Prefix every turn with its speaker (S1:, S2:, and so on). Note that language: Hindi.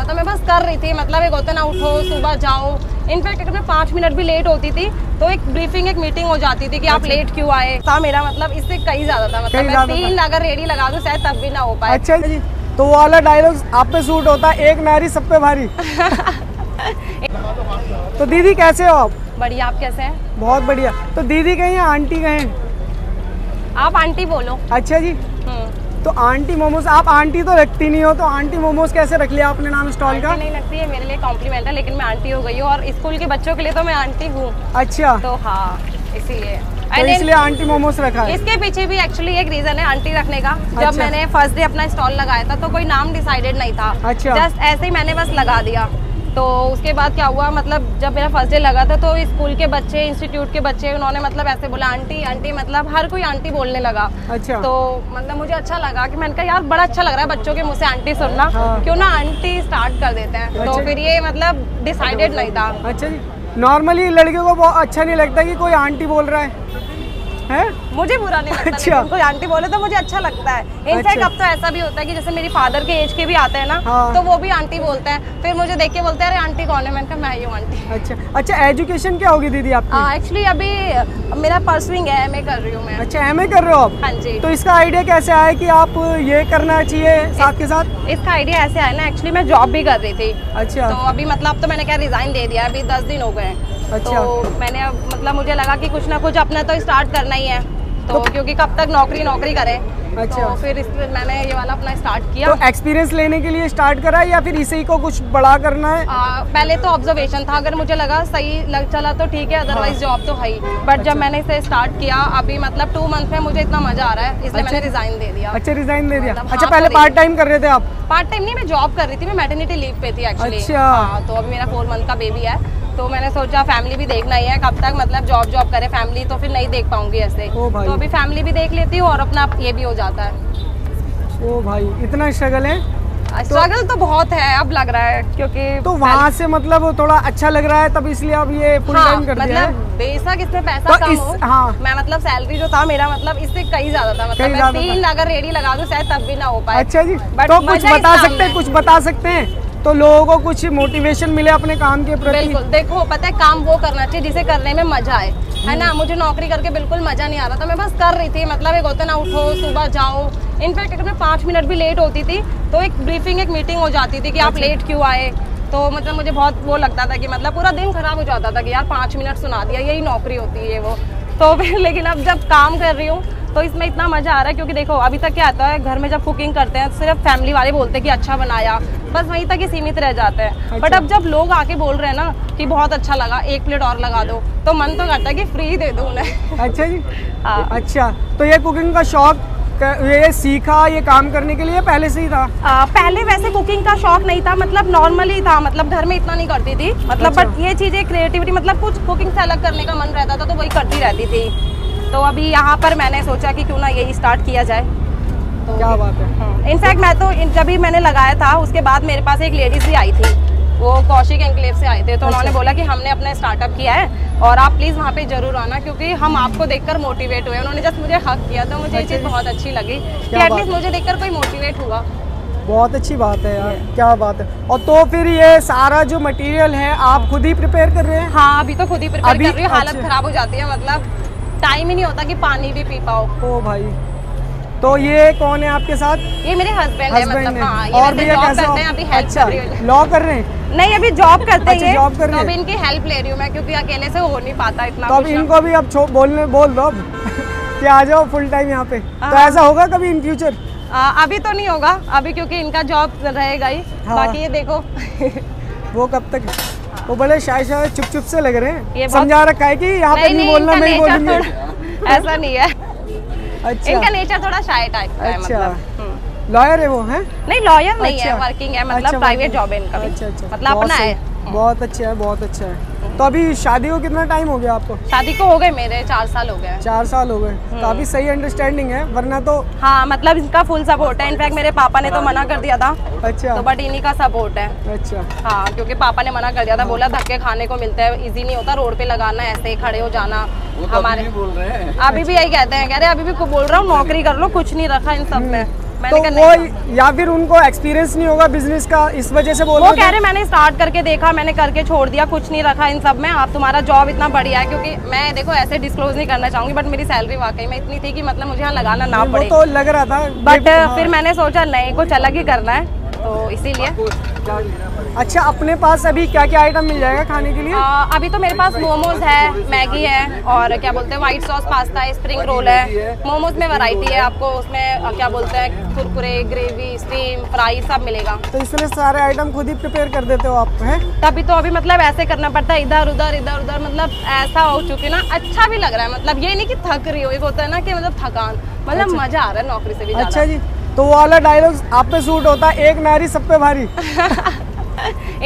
S1: कहीं
S2: मैं बस कर रही थी। मतलब एक होता ना उठो सुबह जाओ। इनफैक्ट अगर मैं पाँच मिनट भी लेट होती थी तो एक ब्रीफिंग एक मीटिंग हो जाती थी कि आप लेट क्यों आए? था मेरा मतलब इससे कहीं
S1: ज़्यादा था।
S2: मतलब तीन अगर रेडी लगा दूँ शायद तब भी ना हो पाए।
S1: अच्छा जी। तो वो वाला डायलॉग आप पे सूट होता है एक नारी सब पे भारी। तो दीदी कैसे हो आप?
S2: बढ़िया आप कैसे हैं?
S1: बहुत बढ़िया। तो दीदी कहीं या आंटी कहीं
S2: आप आंटी बोलो।
S1: अच्छा जी। तो आंटी मोमोज आप आंटी तो रखती नहीं हो तो आंटी मोमोज कैसे रख लिया आपने नाम स्टॉल का?
S2: नहीं लगती है मेरे लिए कॉम्प्लीमेंट है लेकिन मैं आंटी हो गई हूँ और स्कूल के बच्चों के लिए तो मैं आंटी हूँ।
S1: अच्छा।
S2: तो हाँ इसीलिए।
S1: तो इसलिए आंटी मोमोज रखा है?
S2: इसके पीछे भी एक्चुअली एक रीजन है आंटी रखने का। जब
S1: अच्छा।
S2: मैंने फ़र्स्ट डे अपना स्टॉल लगाया था तो कोई नाम डिसाइडेड नहीं था।
S1: अच्छा।
S2: जस्ट ऐसे ही मैंने बस लगा दिया। तो उसके बाद क्या हुआ मतलब जब मेरा फ़र्स्ट डे लगा था तो स्कूल के बच्चे इंस्टीट्यूट के बच्चे उन्होंने मतलब ऐसे बोला आंटी आंटी मतलब हर कोई आंटी बोलने लगा।
S1: अच्छा।
S2: तो मतलब मुझे अच्छा लगा कि मैंने कहा यार बड़ा अच्छा लग रहा है बच्चों के मुँह से आंटी सुनना।
S1: हाँ।
S2: क्यों ना आंटी स्टार्ट कर देते हैं? अच्छा। तो
S1: अच्छा।
S2: फिर ये मतलब डिसाइडेड नहीं था।
S1: अच्छा जी। नॉर्मली लड़कियों को बहुत अच्छा नहीं लगता कि कोई आंटी बोल रहा है। हैं?
S2: मुझे बुरा नहीं लगता
S1: अच्छा।
S2: कोई आंटी बोले तो मुझे अच्छा लगता है। इनफैक्ट
S1: अच्छा।
S2: अब तो ऐसा भी होता है कि जैसे मेरी फादर के एज के भी आते हैं ना
S1: हाँ।
S2: तो वो भी आंटी बोलते हैं। फिर मुझे देख के बोलते हैं अरे आंटी कौन है? मैंने कहा मैं ही हूँ आंटी.
S1: अच्छा। अच्छा एजुकेशन क्या होगी दीदी आपकी?
S2: एक्चुअली अभी मेरा परसुइंग है एम कर रही हूँ मैं।
S1: अच्छा एम कर रहे हो आप?
S2: हाँ जी।
S1: तो इसका आइडिया कैसे आया कि आप ये करना चाहिए साथ के साथ?
S2: इसका आइडिया ऐसे आया ना एक्चुअली मैं जॉब भी कर रही थी।
S1: अच्छा।
S2: तो अभी मतलब तो मैंने क्या रिजाइन दे दिया अभी दस दिन हो गए हैं।
S1: अच्छा।
S2: तो मैंने अब मतलब मुझे लगा कि कुछ ना कुछ अपना तो स्टार्ट करना ही है। तो क्योंकि कब तक नौकरी नौकरी करे।
S1: अच्छा।
S2: तो फिर मैंने ये वाला अपना स्टार्ट किया।
S1: तो एक्सपीरियंस लेने के लिए स्टार्ट करा या फिर इसी को कुछ बड़ा करना है?
S2: आ, पहले तो ऑब्जर्वेशन था। अगर मुझे लगा सही लग चला तो ठीक है अदरवाइज़ हाँ। जॉब तो है ही। बट
S1: अच्छा।
S2: जब मैंने इसे स्टार्ट किया अभी मतलब टू मंथ में मुझे इतना मज़ा आ रहा है। इसलिए
S1: अच्छा।
S2: मैंने रिजाइन दे दिया।
S1: अच्छा रिजाइन दे दिया।
S2: मतलब
S1: अच्छा
S2: हाँ,
S1: पहले
S2: तो
S1: पार्ट टाइम कर रहे थे आप?
S2: पार्ट टाइम नहीं मैं जॉब कर रही थी मैं मैटर्निटी लीव पे थी एक्चुअली
S1: अच्छा।
S2: हाँ तो अभी मेरा फोर मंथ का बेबी है। तो मैंने सोचा फैमिली भी देखना ही है कब तक मतलब जॉब जॉब करे फैमिली तो फिर नहीं देख पाऊँगी ऐसे। तो अभी फैमिली भी देख लेती हूँ और अपना ये भी हो जाता है।
S1: ओ भाई इतना स्ट्रगल है?
S2: स्ट्रगल तो तो बहुत है अब लग रहा है क्योंकि
S1: तो वहाँ से मतलब थोड़ा अच्छा लग रहा है तब इसलिए अब ये फुल
S2: हाँ,
S1: टाइम कर दिया
S2: मतलब
S1: है
S2: बेशक इसमें पैसा
S1: तो
S2: कम
S1: इस-
S2: हो
S1: हाँ।
S2: मैं मतलब सैलरी जो था मेरा मतलब इससे कहीं ज़्यादा था मतलब मैं तीन अगर रेडी लगा दूँ शायद तब भी ना हो पाए।
S1: अच्छा जी तो कुछ बता सकते हैं कुछ बता सकते हैं? तो लोगों को कुछ मोटिवेशन मिले अपने काम के प्रति?
S2: बिल्कुल। देखो पता है काम वो करना चाहिए जिसे करने में मज़ा आए। है ना? मुझे नौकरी करके बिल्कुल मज़ा नहीं आ रहा था। मैं बस कर रही थी। मतलब एक होता ना उठो सुबह जाओ। इनफैक्ट अगर मैं पाँच मिनट भी लेट होती थी तो एक ब्रीफिंग एक मीटिंग हो जाती थी कि आप लेट क्यों आए? तो मतलब मुझे बहुत वो लगता था कि मतलब पूरा दिन खराब हो जाता था कि यार पाँच मिनट सुना दिया यही नौकरी होती है वो। तो फिर लेकिन अब जब काम कर रही हूँ तो इसमें इतना मज़ा आ रहा है क्योंकि देखो अभी तक क्या आता है घर में जब कुकिंग करते हैं सिर्फ़ फैमिली वाले बोलते हैं कि अच्छा बनाया। बस वहीं तक ही सीमित रह जाते हैं
S1: अच्छा। बट।
S2: अब जब लोग आके बोल रहे हैं ना कि बहुत अच्छा लगा एक प्लेट और लगा दो तो मन तो करता है कि फ्री दे दो उन्हें
S1: अच्छा जी
S2: हाँ।
S1: अच्छा तो ये कुकिंग का शौक ये सीखा ये काम करने के लिए पहले से ही था
S2: आ, पहले वैसे कुकिंग का शौक नहीं था मतलब नॉर्मली था मतलब घर में इतना नहीं करती थी मतलब
S1: अच्छा।
S2: बट ये चीज़ें क्रिएटिविटी मतलब कुछ कुकिंग से अलग करने का मन रहता था तो वही करती रहती थी तो अभी यहाँ पर मैंने सोचा कि क्यों ना यही स्टार्ट किया जाए
S1: क्या बात है?
S2: इनफैक्ट मैं तो जब भी मैंने लगाया था उसके बाद मेरे पास एक लेडीज़ भी आई थी। वो कौशिक एनक्लेव से आए थे तो उन्होंने
S1: अच्छा।
S2: बोला कि हमने अपना स्टार्टअप किया है और आप प्लीज़ वहाँ पे ज़रूर आना क्योंकि हम आपको देखकर मोटिवेट हुए उन्होंने जस्ट मुझे हक किया तो मुझे ये
S1: अच्छा।
S2: चीज़ बहुत अच्छी लगी कि एटलीस्ट मुझे देखकर कोई मोटिवेट हुआ।
S1: बहुत अच्छी बात है यार क्या बात है। और तो फिर ये सारा जो मटेरियल है आप खुद ही प्रिपेयर कर रहे हैं?
S2: हाँ अभी तो खुद ही प्रिपेयर कर रही हूँ। हालत
S1: अच्छा।
S2: खराब हो जाती है मतलब टाइम ही नहीं होता कि पानी भी पी पाओ।
S1: ओ भाई। तो ये कौन है आपके साथ?
S2: ये मेरे हस्बैंड है मतलब हाँ ये
S1: और भैया
S2: जॉब
S1: कैसे
S2: करते हैं अभी हेल्प
S1: अच्छा
S2: कर रही हूँ
S1: लॉ कर रहे हैं?
S2: नहीं अभी जॉब करते
S1: अच्छा,
S2: हैं
S1: जॉब कर रहे
S2: तो
S1: हैं।
S2: अभी इनकी हेल्प ले रही हूँ मैं क्योंकि अकेले से हो नहीं पाता इतना
S1: तो अब इनको भी अब बोलने बोल दो अब। कि आ जाओ फुल टाइम यहाँ पे। तो
S2: हाँ।
S1: ऐसा होगा कभी इन फ्यूचर
S2: अभी तो नहीं होगा अभी क्योंकि इनका जॉब रहेगा ही।
S1: हाँ।
S2: बाकी ये देखो।
S1: वो कब तक? वो बड़े शाय शाय चुप चुप से लग रहे हैं। समझा रखा है कि यहाँ पे
S2: नहीं
S1: नहीं
S2: नहीं
S1: बोलना मैं बोलूँगी।
S2: ऐसा नहीं है।
S1: अच्छा
S2: इनका नेचर थोड़ा शाय टाइप का है
S1: अच्छा।
S2: मतलब हम्म।
S1: लॉयर है वो है?
S2: नहीं लॉयर नहीं है
S1: अच्छा।
S2: वर्किंग है मतलब
S1: अच्छा,
S2: प्राइवेट जॉब है। इनका
S1: अच्छा, अच्छा।
S2: मतलब अपना है।
S1: बहुत अच्छा है बहुत अच्छा है। तो अभी शादी को कितना टाइम हो गया आपको?
S2: शादी को हो गए मेरे चार साल हो गए।
S1: चार साल हो गए।
S2: हम्म।
S1: काफ़ी सही अंडरस्टैंडिंग है वरना तो
S2: हाँ मतलब इनका फुल सपोर्ट है। इनफैक्ट मेरे पापा ने तो मना कर दिया था।
S1: अच्छा।
S2: तो बट इन्हीं का सपोर्ट है।
S1: अच्छा।
S2: हाँ क्योंकि पापा ने मना कर दिया था बोला धक्के खाने को मिलता है इजी नहीं होता रोड पे लगाना ऐसे ही खड़े हो जाना हमारे।
S3: बोल रहे
S2: अभी भी यही कहते हैं कह रहे अभी भी बोल रहा हूँ नौकरी कर लो कुछ नहीं रखा इन सब में। मैंने
S1: तो वो या फिर उनको एक्सपीरियंस नहीं होगा बिज़नेस का इस वजह से बोल
S2: वो कह रहे मैंने स्टार्ट करके देखा मैंने करके छोड़ दिया कुछ नहीं रखा इन सब में। आप तुम्हारा जॉब इतना बढ़िया है क्योंकि मैं देखो ऐसे डिस्क्लोज नहीं करना चाहूँगी बट मेरी सैलरी वाकई में इतनी थी कि मतलब मुझे यहाँ लगाना ना पड़े।
S1: तो लग रहा था
S2: बट
S1: हाँ।
S2: फिर मैंने सोचा नहीं कुछ अलग ही करना है। तो इसीलिए।
S1: अच्छा अपने पास अभी क्या क्या आइटम मिल जाएगा खाने के लिए?
S2: आ, अभी तो मेरे पास मोमोज है मैगी है और क्या बोलते हैं व्हाइट सॉस पास्ता है स्प्रिंग रोल है। मोमोज में वैरायटी है आपको उसमें क्या बोलते हैं कुरकुरे ग्रेवी स्टीम फ्राई सब मिलेगा।
S1: तो इसलिए सारे आइटम खुद ही प्रिपेयर कर देते हो आप हैं?
S2: तभी तो अभी मतलब ऐसे करना पड़ता है इधर उधर इधर उधर मतलब ऐसा हो चुकी ना अच्छा भी लग रहा है। मतलब ये नहीं की थक रही हो एक होता है ना कि मतलब थकान मतलब मज़ा आ रहा है नौकरी से भी
S1: अच्छा जी। तो वो वाला डायलॉग आप पे सूट होता है एक नारी सब पे भारी।